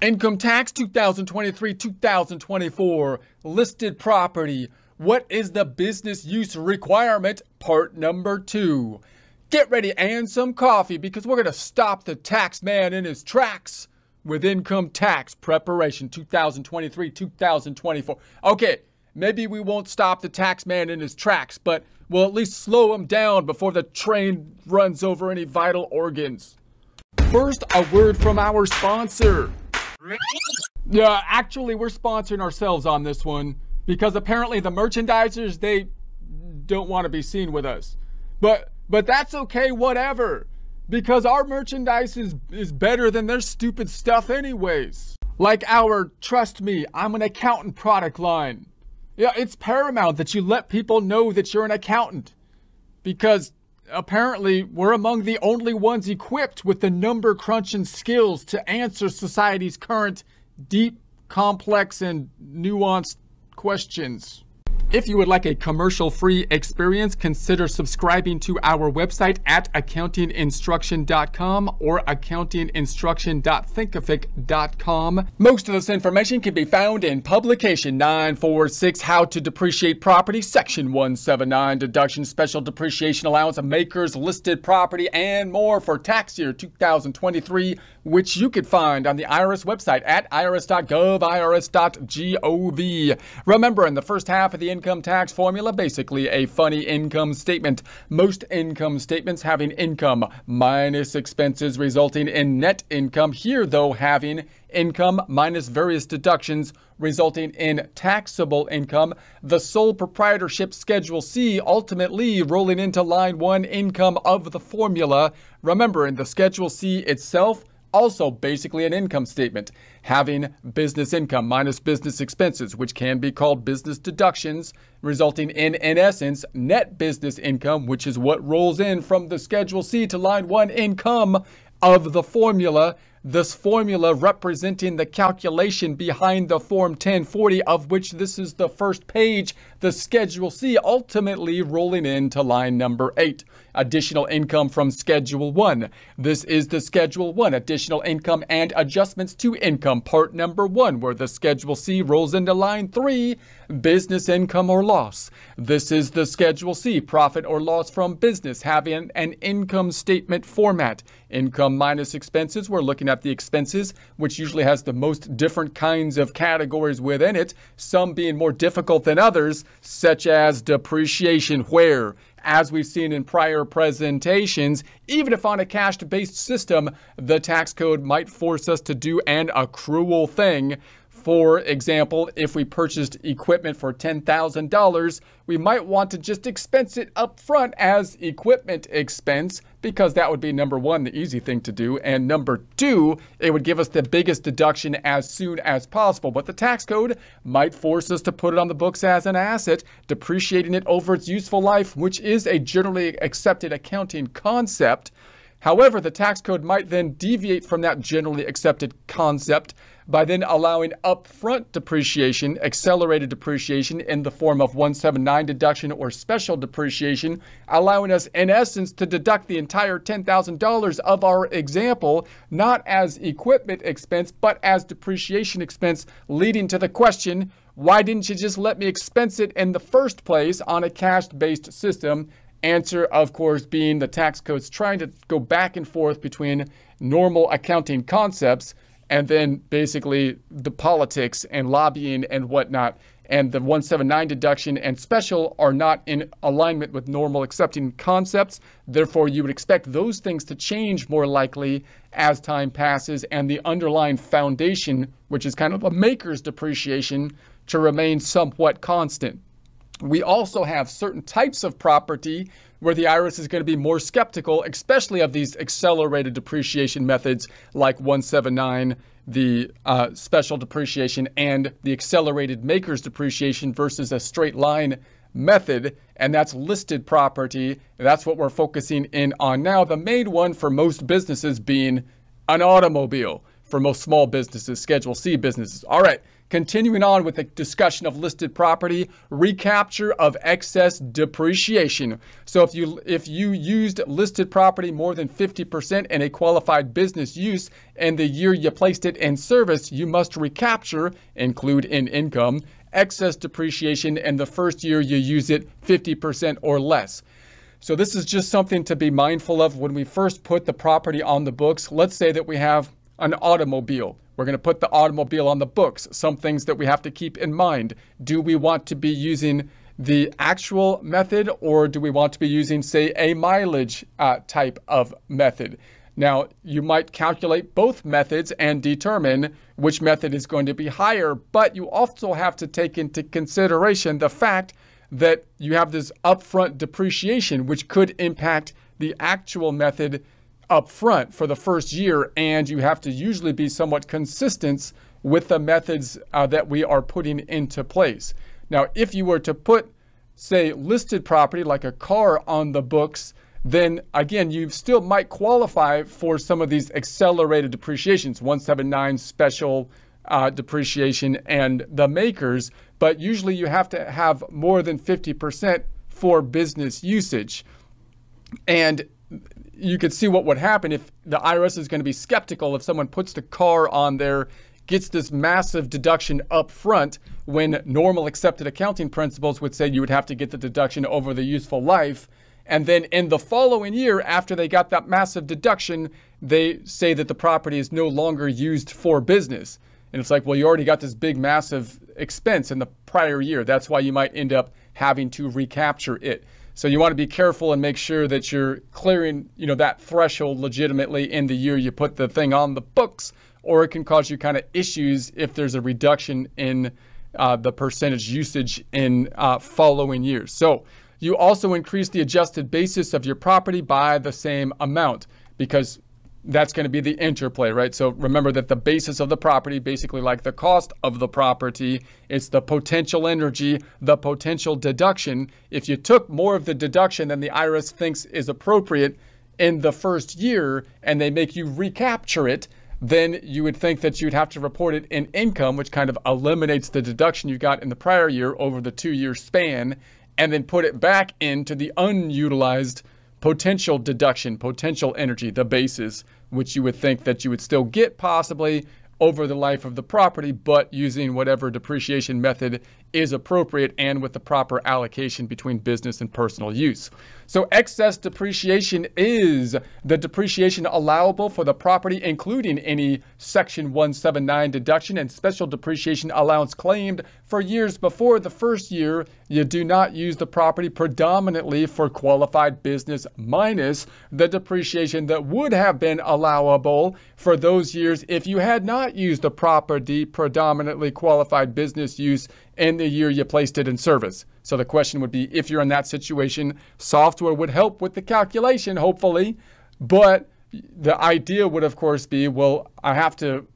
Income tax 2023 2024. Listed property. What is the business use requirement? Part number two. Get ready and some coffee because we're going to stop the tax man in his tracks with income tax preparation 2023 2024. Okay, maybe we won't stop the tax man in his tracks, but we'll at least slow him down before the train runs over any vital organs. First, a word from our sponsor. Yeah, actually, we're sponsoring ourselves on this one because apparently the merchandisers they don't want to be seen with us. But but that's okay, whatever. Because our merchandise is, is better than their stupid stuff anyways. Like our trust me, I'm an accountant product line. Yeah, it's paramount that you let people know that you're an accountant. Because apparently we're among the only ones equipped with the number crunching skills to answer society's current deep, complex, and nuanced questions. If you would like a commercial-free experience, consider subscribing to our website at accountinginstruction.com or accountinginstruction.thinkific.com. Most of this information can be found in Publication 946, How to Depreciate Property, Section 179, Deduction Special Depreciation Allowance of MACRS, Listed Property, and more for tax year 2023, which you could find on the IRS website at irs.gov, irs.gov. Remember, in the first half of the income tax formula, basically a funny income statement. Most income statements having income minus expenses resulting in net income. Here, though, having income minus various deductions resulting in taxable income. The sole proprietorship Schedule C ultimately rolling into line one income of the formula. Remember, in the Schedule C itself, also basically an income statement, having business income minus business expenses, which can be called business deductions, resulting in, in essence, net business income, which is what rolls in from the Schedule C to line one income of the formula this formula representing the calculation behind the Form 1040, of which this is the first page, the Schedule C, ultimately rolling into line number 8. Additional income from Schedule 1. This is the Schedule 1, additional income and adjustments to income, part number 1, where the Schedule C rolls into line 3, business income or loss. This is the Schedule C, profit or loss from business, having an income statement format. Income minus expenses, we're looking at the expenses, which usually has the most different kinds of categories within it, some being more difficult than others, such as depreciation, where as we've seen in prior presentations, even if on a cash-based system, the tax code might force us to do an accrual thing, for example, if we purchased equipment for $10,000, we might want to just expense it up front as equipment expense because that would be number one, the easy thing to do. And number two, it would give us the biggest deduction as soon as possible. But the tax code might force us to put it on the books as an asset, depreciating it over its useful life, which is a generally accepted accounting concept. However, the tax code might then deviate from that generally accepted concept by then allowing upfront depreciation, accelerated depreciation in the form of 179 deduction or special depreciation, allowing us in essence to deduct the entire $10,000 of our example, not as equipment expense, but as depreciation expense, leading to the question, why didn't you just let me expense it in the first place on a cash-based system? Answer, of course, being the tax codes trying to go back and forth between normal accounting concepts and then basically the politics and lobbying and whatnot. And the 179 deduction and special are not in alignment with normal accepting concepts. Therefore, you would expect those things to change more likely as time passes and the underlying foundation, which is kind of a MACRS depreciation, to remain somewhat constant. We also have certain types of property where the IRS is going to be more skeptical, especially of these accelerated depreciation methods like 179, the uh, special depreciation, and the accelerated MACRS depreciation versus a straight line method, and that's listed property. That's what we're focusing in on now. The main one for most businesses being an automobile. for most small businesses, Schedule C businesses. All right, continuing on with the discussion of listed property, recapture of excess depreciation. So if you if you used listed property more than 50% in a qualified business use and the year you placed it in service, you must recapture, include in income, excess depreciation in the first year you use it 50% or less. So this is just something to be mindful of when we first put the property on the books. Let's say that we have an automobile. We're going to put the automobile on the books. Some things that we have to keep in mind. Do we want to be using the actual method or do we want to be using, say, a mileage uh, type of method? Now, you might calculate both methods and determine which method is going to be higher, but you also have to take into consideration the fact that you have this upfront depreciation, which could impact the actual method upfront for the first year. And you have to usually be somewhat consistent with the methods uh, that we are putting into place. Now, if you were to put, say, listed property like a car on the books, then again, you still might qualify for some of these accelerated depreciations, 179 special uh, depreciation and the MACRS, but usually you have to have more than 50% for business usage. And you could see what would happen if the IRS is going to be skeptical if someone puts the car on there, gets this massive deduction up front when normal accepted accounting principles would say you would have to get the deduction over the useful life. And then in the following year, after they got that massive deduction, they say that the property is no longer used for business. And it's like, well, you already got this big, massive expense in the prior year. That's why you might end up having to recapture it. So you want to be careful and make sure that you're clearing, you know, that threshold legitimately in the year you put the thing on the books, or it can cause you kind of issues if there's a reduction in uh, the percentage usage in uh, following years. So you also increase the adjusted basis of your property by the same amount because that's going to be the interplay, right? So remember that the basis of the property, basically like the cost of the property, it's the potential energy, the potential deduction. If you took more of the deduction than the IRS thinks is appropriate in the first year and they make you recapture it, then you would think that you'd have to report it in income, which kind of eliminates the deduction you got in the prior year over the two year span, and then put it back into the unutilized potential deduction, potential energy, the basis, which you would think that you would still get possibly over the life of the property, but using whatever depreciation method is appropriate and with the proper allocation between business and personal use. So excess depreciation is the depreciation allowable for the property, including any Section 179 deduction and special depreciation allowance claimed for years before the first year. You do not use the property predominantly for qualified business minus the depreciation that would have been allowable for those years if you had not used the property predominantly qualified business use in the year you placed it in service. So the question would be if you're in that situation, software would help with the calculation, hopefully. But the idea would, of course, be well, I have to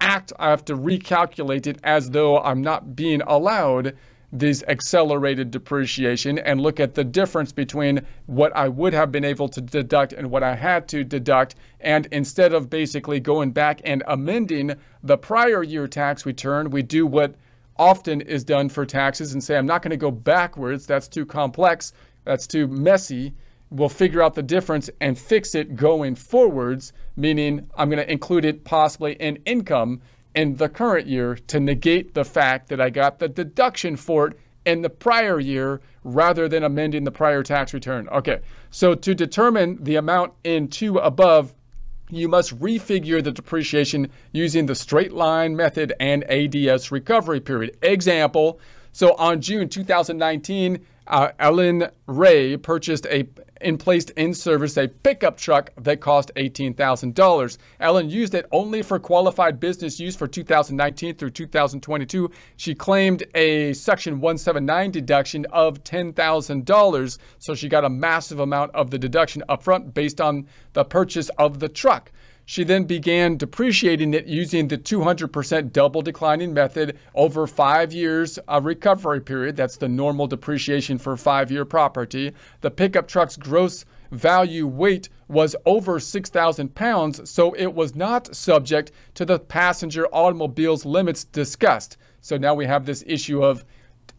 act, I have to recalculate it as though I'm not being allowed this accelerated depreciation and look at the difference between what I would have been able to deduct and what I had to deduct. And instead of basically going back and amending the prior year tax return, we do what often is done for taxes and say, I'm not going to go backwards. That's too complex. That's too messy. We'll figure out the difference and fix it going forwards, meaning I'm going to include it possibly in income in the current year to negate the fact that I got the deduction for it in the prior year rather than amending the prior tax return. Okay, so to determine the amount in two above, you must refigure the depreciation using the straight line method and ADS recovery period. Example, so on June 2019, uh, Ellen Ray purchased a and placed in service a pickup truck that cost $18,000. Ellen used it only for qualified business use for 2019 through 2022. She claimed a Section 179 deduction of $10,000, so she got a massive amount of the deduction upfront based on the purchase of the truck. She then began depreciating it using the 200% double declining method over five years a recovery period. That's the normal depreciation for five year property. The pickup truck's gross value weight was over 6,000 pounds, so it was not subject to the passenger automobiles limits discussed. So now we have this issue of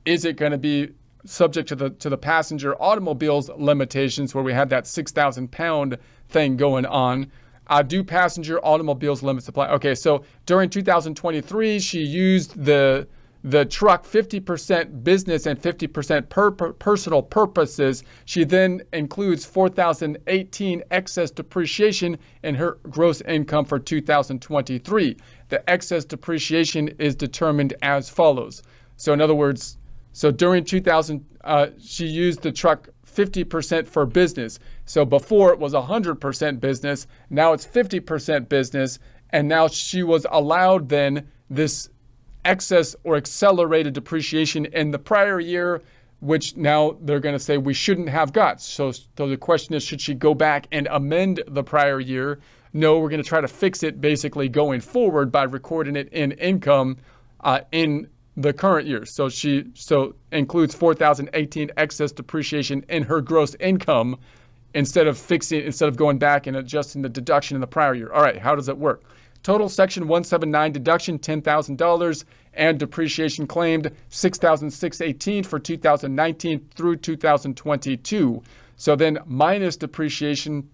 is it going to be subject to the to the passenger automobiles limitations where we had that 6,000 pound thing going on? Uh, do passenger automobiles limit supply? Okay, so during 2023, she used the the truck 50% business and 50% per, per personal purposes. She then includes 4,018 excess depreciation in her gross income for 2023. The excess depreciation is determined as follows. So in other words, so during 2000, uh, she used the truck 50% for business. So before it was 100% business, now it's 50% business, and now she was allowed then this excess or accelerated depreciation in the prior year, which now they're going to say we shouldn't have got. So, so the question is, should she go back and amend the prior year? No, we're going to try to fix it basically going forward by recording it in income uh, in the current year. So she so includes 4,018 excess depreciation in her gross income instead of fixing instead of going back and adjusting the deduction in the prior year. All right, how does it work? Total Section 179 deduction $10,000 and depreciation claimed 6,618 for 2019 through 2022. So then minus depreciation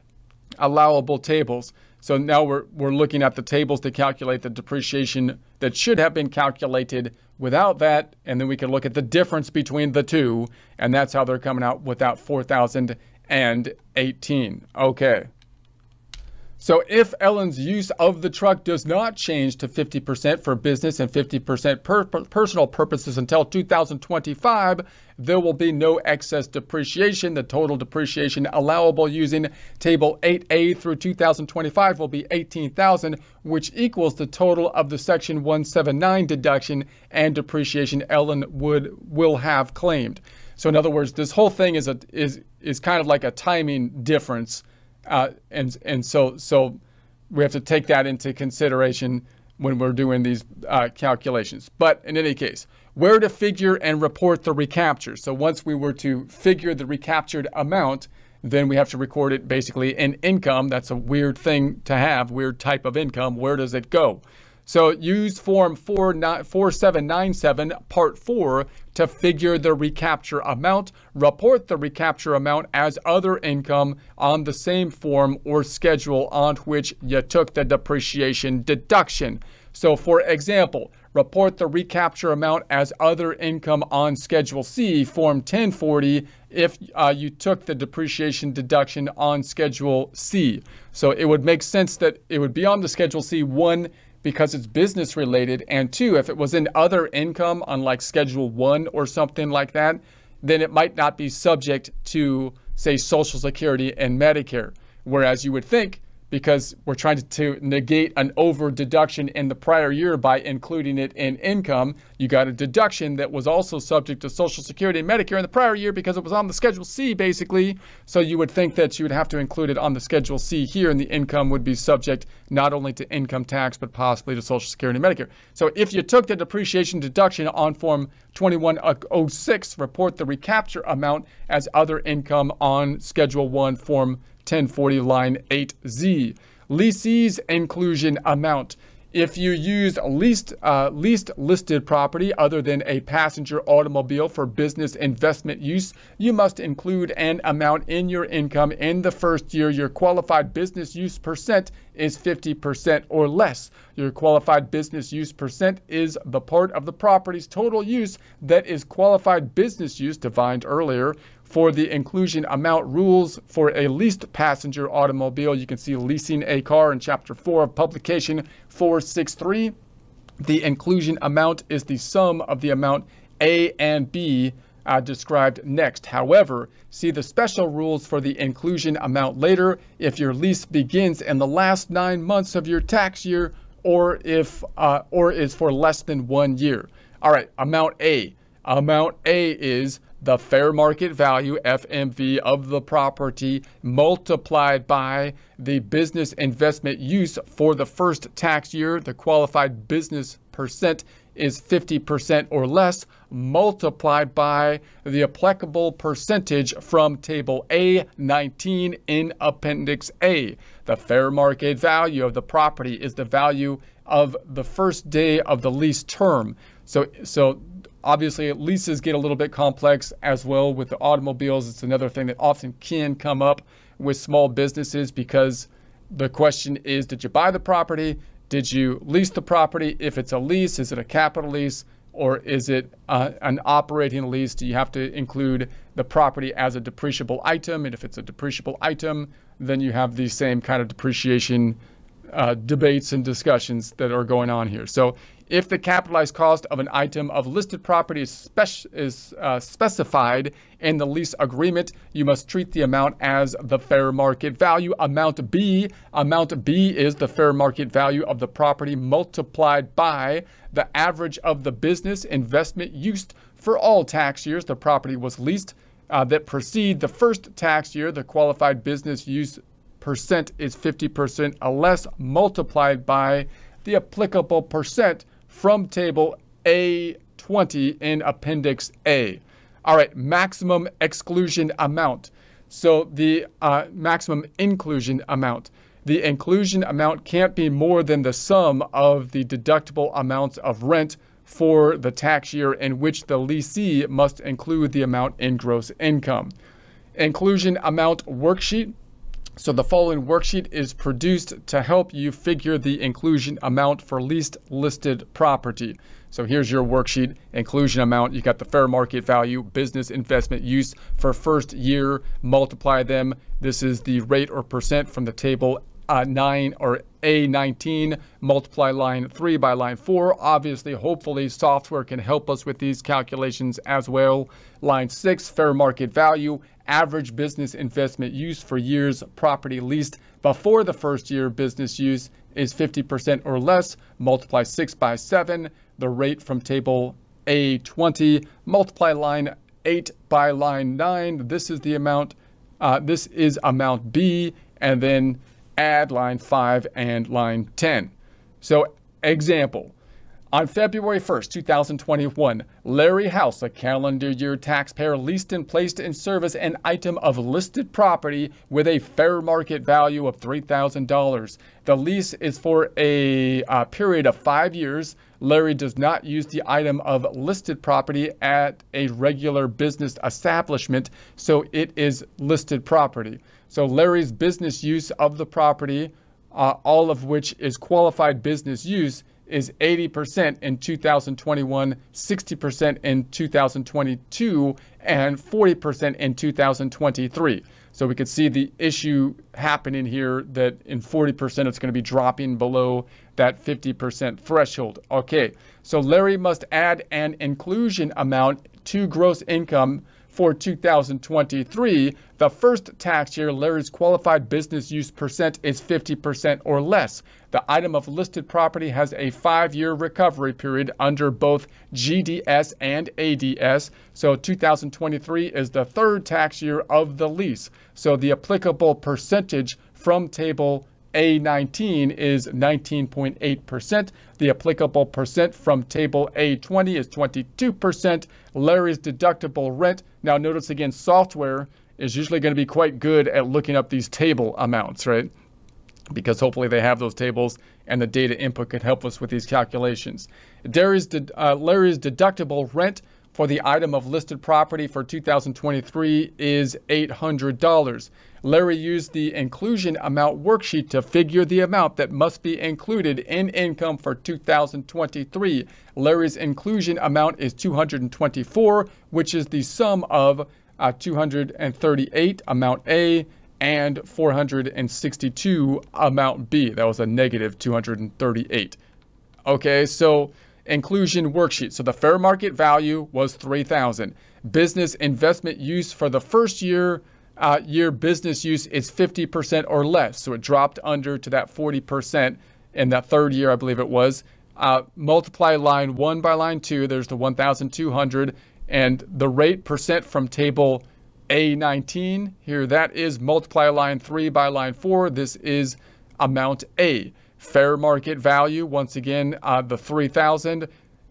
allowable tables. So now we're, we're looking at the tables to calculate the depreciation that should have been calculated without that. And then we can look at the difference between the two. And that's how they're coming out without 4,018. Okay. So if Ellen's use of the truck does not change to 50% for business and 50% per personal purposes until 2025, there will be no excess depreciation. The total depreciation allowable using Table 8A through 2025 will be 18,000, which equals the total of the Section 179 deduction and depreciation Ellen would will have claimed. So in other words, this whole thing is a is is kind of like a timing difference uh, and and so so we have to take that into consideration when we're doing these uh, calculations. But in any case, where to figure and report the recapture. So once we were to figure the recaptured amount, then we have to record it basically in income. That's a weird thing to have, weird type of income. Where does it go? So use form 4797 part 4 to figure the recapture amount. Report the recapture amount as other income on the same form or schedule on which you took the depreciation deduction. So for example, report the recapture amount as other income on Schedule C, Form 1040, if uh, you took the depreciation deduction on Schedule C. So it would make sense that it would be on the Schedule C, one, because it's business related. And two, if it was in other income on like Schedule 1 or something like that, then it might not be subject to, say, Social Security and Medicare. Whereas you would think because we're trying to, to, negate an over deduction in the prior year by including it in income. You got a deduction that was also subject to Social Security and Medicare in the prior year because it was on the Schedule C, basically. So you would think that you would have to include it on the Schedule C here, and the income would be subject not only to income tax, but possibly to Social Security and Medicare. So if you took the depreciation deduction on Form 2106, report the recapture amount as other income on Schedule 1, Form 1040 line 8Z. Lessee's inclusion amount. If you use least, uh, least listed property other than a passenger automobile for business investment use, you must include an amount in your income in the first year your qualified business use percent is 50% or less. Your qualified business use percent is the part of the property's total use that is qualified business use defined earlier for the inclusion amount rules for a leased passenger automobile. You can see leasing a car in chapter 4 of publication 463. The inclusion amount is the sum of the amount A and B uh, described next. However, see the special rules for the inclusion amount later if your lease begins in the last nine months of your tax year or if uh, or is for less than one year. All right, amount A. Amount A is the fair market value, FMV, of the property multiplied by the business investment use for the first tax year, the qualified business percent is 50% or less multiplied by the applicable percentage from table A19 in appendix A. The fair market value of the property is the value of the first day of the lease term. So, so obviously leases get a little bit complex as well with the automobiles. It's another thing that often can come up with small businesses because the question is, did you buy the property? Did you lease the property? If it's a lease, is it a capital lease or is it uh, an operating lease? Do you have to include the property as a depreciable item? And if it's a depreciable item, then you have the same kind of depreciation uh, debates and discussions that are going on here. So if the capitalized cost of an item of listed property is, is uh, specified in the lease agreement, you must treat the amount as the fair market value. Amount B, amount B is the fair market value of the property multiplied by the average of the business investment used for all tax years the property was leased uh, that precede the first tax year. The qualified business use percent is 50% or less multiplied by the applicable percent from table A20 in Appendix A. All right, maximum exclusion amount. So the uh, maximum inclusion amount. The inclusion amount can't be more than the sum of the deductible amounts of rent for the tax year in which the lessee must include the amount in gross income. Inclusion amount worksheet so the following worksheet is produced to help you figure the inclusion amount for least listed property. So here's your worksheet, inclusion amount. You got the fair market value, business investment use for first year, multiply them. This is the rate or percent from the table uh, 9 or A19, multiply line 3 by line 4. Obviously, hopefully, software can help us with these calculations as well. Line 6, fair market value, average business investment use for years property leased before the first year business use is 50% or less, multiply 6 by 7, the rate from table A20, multiply line 8 by line 9, this is the amount, uh, this is amount B, and then add line 5 and line 10. So example, on February 1, 2021, Larry House, a calendar year taxpayer, leased and placed in service an item of listed property with a fair market value of $3,000. The lease is for a period of five years. Larry does not use the item of listed property at a regular business establishment, so it is listed property. So Larry's business use of the property, uh, all of which is qualified business use, is 80% in 2021, 60% in 2022, and 40% in 2023. So we could see the issue happening here that in 40% it's going to be dropping below that 50% threshold. Okay, so Larry must add an inclusion amount to gross income for 2023, the first tax year, Larry's qualified business use percent is 50% or less. The item of listed property has a five year recovery period under both GDS and ADS. So 2023 is the third tax year of the lease. So the applicable percentage from table a19 is 19.8%. The applicable percent from table A20 is 22%. Larry's deductible rent. Now notice again, software is usually going to be quite good at looking up these table amounts, right? Because hopefully they have those tables and the data input can help us with these calculations. Larry's, de uh, Larry's deductible rent for the item of listed property for 2023 is $800. Larry used the inclusion amount worksheet to figure the amount that must be included in income for 2023. Larry's inclusion amount is 224, which is the sum of uh, 238 amount A and 462 amount B. That was a negative 238. Okay, so inclusion worksheet. So the fair market value was 3000 Business investment use for the first year uh, year business use is 50% or less. So it dropped under to that 40% in that third year, I believe it was. Uh, multiply line one by line two, there's the 1,200. And the rate percent from table A19, here that is multiply line three by line four. This is amount A. Fair market value, once again, uh, the 3000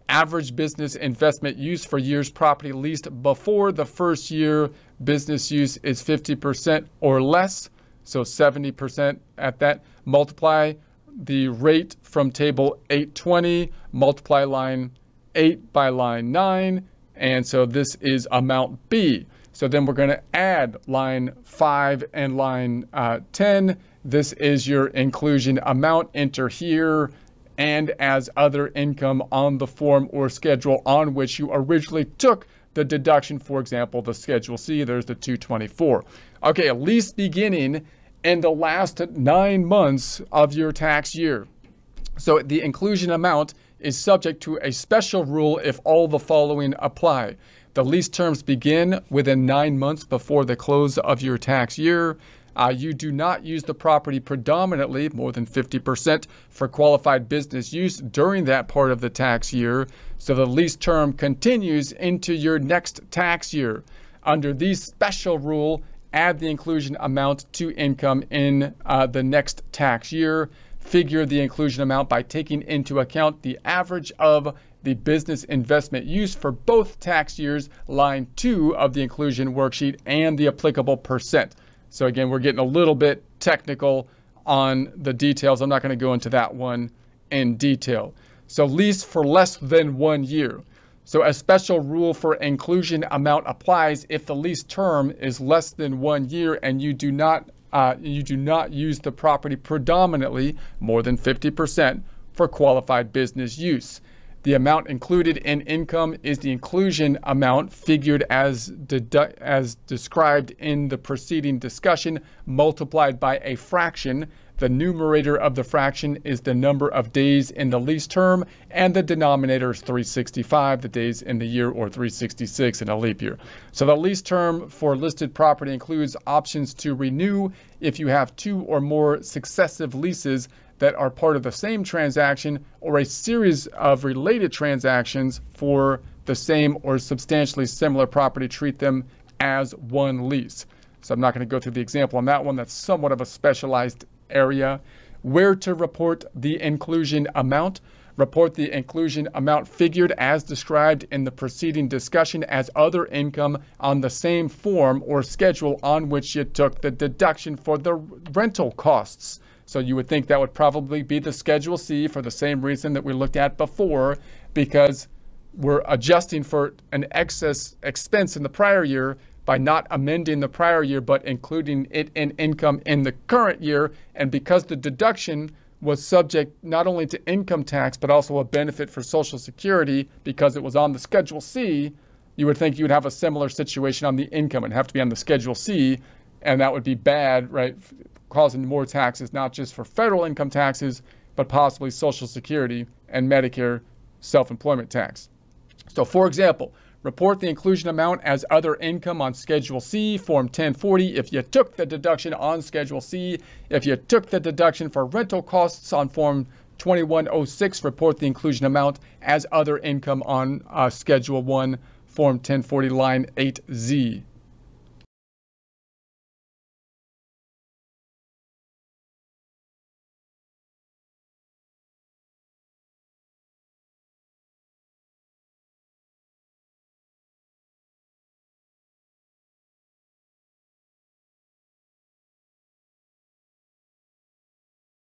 average business investment use for years property leased before the first year business use is 50% or less, so 70% at that. Multiply the rate from table A20, multiply line 8 by line 9, and so this is amount B. So then we're going to add line 5 and line uh, 10. This is your inclusion amount. Enter here and as other income on the form or schedule on which you originally took the deduction. For example, the Schedule C, there's the 224. Okay, at least beginning in the last nine months of your tax year. So the inclusion amount is subject to a special rule if all the following apply. The lease terms begin within nine months before the close of your tax year. Uh, you do not use the property predominantly, more than 50%, for qualified business use during that part of the tax year, so the lease term continues into your next tax year. Under these special rule, add the inclusion amount to income in uh, the next tax year. Figure the inclusion amount by taking into account the average of the business investment use for both tax years, line 2 of the inclusion worksheet, and the applicable percent. So again, we're getting a little bit technical on the details. I'm not going to go into that one in detail. So lease for less than one year. So a special rule for inclusion amount applies if the lease term is less than one year and you do not uh, you do not use the property predominantly more than 50% for qualified business use. The amount included in income is the inclusion amount figured as, as described in the preceding discussion multiplied by a fraction. The numerator of the fraction is the number of days in the lease term, and the denominator is 365, the days in the year, or 366 in a leap year. So the lease term for listed property includes options to renew if you have two or more successive leases that are part of the same transaction or a series of related transactions for the same or substantially similar property, treat them as one lease. So I'm not going to go through the example on that one. That's somewhat of a specialized area. Where to report the inclusion amount. Report the inclusion amount figured as described in the preceding discussion as other income on the same form or schedule on which you took the deduction for the rental costs. So you would think that would probably be the Schedule C for the same reason that we looked at before, because we're adjusting for an excess expense in the prior year by not amending the prior year, but including it in income in the current year. And because the deduction was subject not only to income tax, but also a benefit for Social Security because it was on the Schedule C, you would think you would have a similar situation on the income and have to be on the Schedule C, and that would be bad, right, causing more taxes, not just for federal income taxes, but possibly Social Security and Medicare self employment tax. So, for example, report the inclusion amount as other income on Schedule C, Form 1040, if you took the deduction on Schedule C. If you took the deduction for rental costs on Form 2106, report the inclusion amount as other income on uh, Schedule 1, Form 1040, line 8Z.